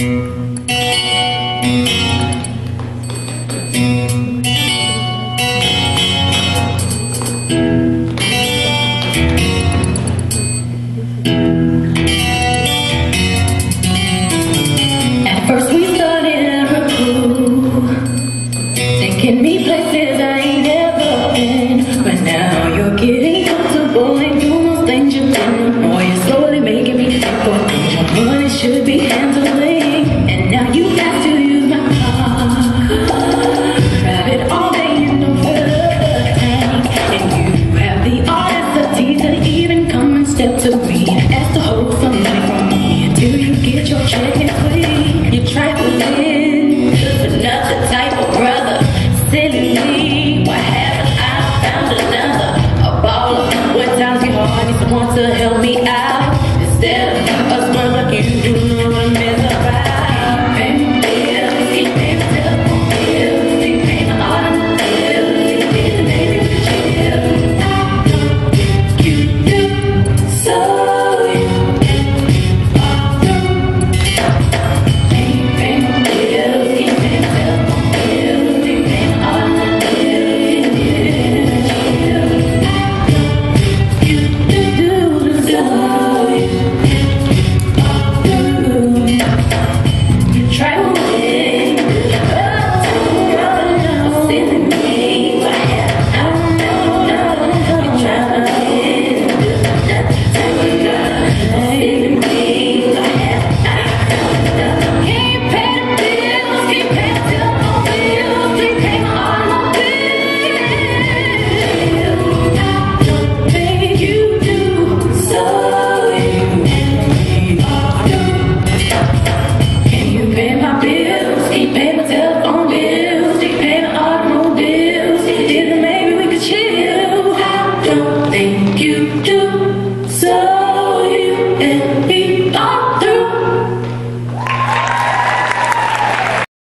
Thank you. Silly me, what haven't I found another? A baller, what times get hard, need someone to help me out instead of. you do.